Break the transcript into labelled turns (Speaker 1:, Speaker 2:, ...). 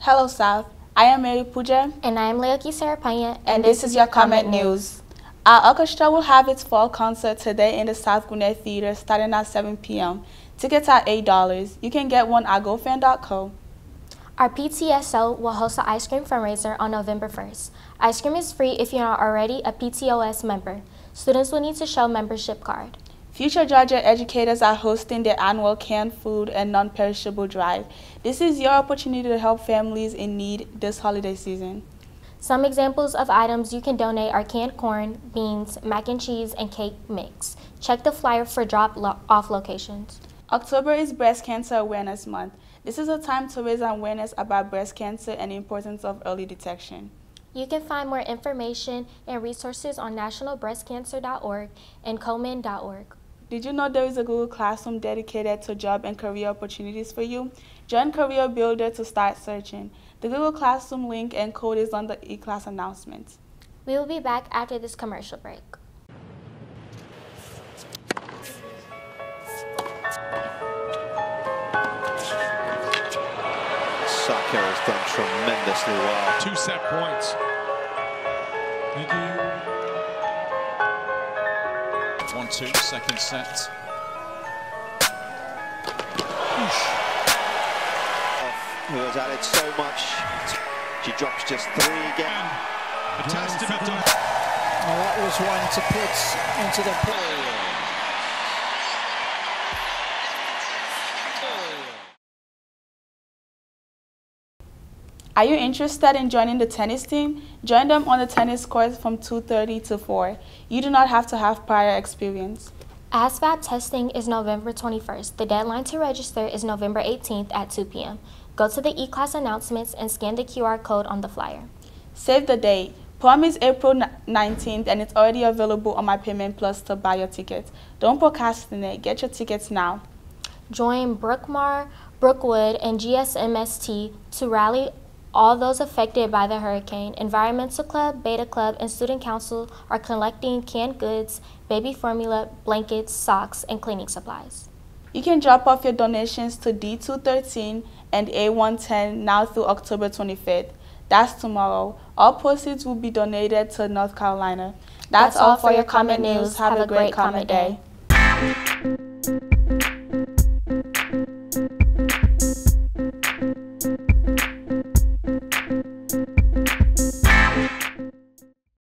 Speaker 1: Hello, South. I am Mary Puja.
Speaker 2: And I am Leoki Sarapanya.
Speaker 1: And, and this, this is your Comet News. Our orchestra will have its fall concert today in the South Gwinnett Theater starting at 7 p.m. Tickets are $8. You can get one at gofan.co.
Speaker 2: Our PTSO will host an ice cream fundraiser on November 1st. Ice cream is free if you are already a PTOS member. Students will need to show membership card.
Speaker 1: Future Georgia educators are hosting their annual canned food and non-perishable drive. This is your opportunity to help families in need this holiday season.
Speaker 2: Some examples of items you can donate are canned corn, beans, mac and cheese, and cake mix. Check the flyer for drop-off locations.
Speaker 1: October is Breast Cancer Awareness Month. This is a time to raise awareness about breast cancer and the importance of early detection.
Speaker 2: You can find more information and resources on nationalbreastcancer.org and komen.org.
Speaker 1: Did you know there is a Google Classroom dedicated to job and career opportunities for you? Join Career Builder to start searching. The Google Classroom link and code is on the eClass announcement.
Speaker 2: We will be back after this commercial break.
Speaker 3: Saka has done tremendously well.
Speaker 4: Two set points. Thank you. One, two, second set.
Speaker 3: Who has added so much. She drops just three again.
Speaker 4: A testament to...
Speaker 5: Well, that was one to put into the play.
Speaker 1: Are you interested in joining the tennis team? Join them on the tennis courts from 2.30 to 4. You do not have to have prior experience.
Speaker 2: ASVAB testing is November 21st. The deadline to register is November 18th at 2 p.m. Go to the e-class announcements and scan the QR code on the flyer.
Speaker 1: Save the date. Prom is April 19th and it's already available on my Payment Plus to buy your tickets. Don't procrastinate. Get your tickets now.
Speaker 2: Join Berkmar, Brookwood, and GSMST to rally all those affected by the hurricane, Environmental Club, Beta Club, and Student Council are collecting canned goods, baby formula, blankets, socks, and cleaning supplies.
Speaker 1: You can drop off your donations to D213 and A110 now through October 25th. That's tomorrow. All proceeds will be donated to North Carolina. That's, That's all, all for your comet news. Have, Have a great comet day. day.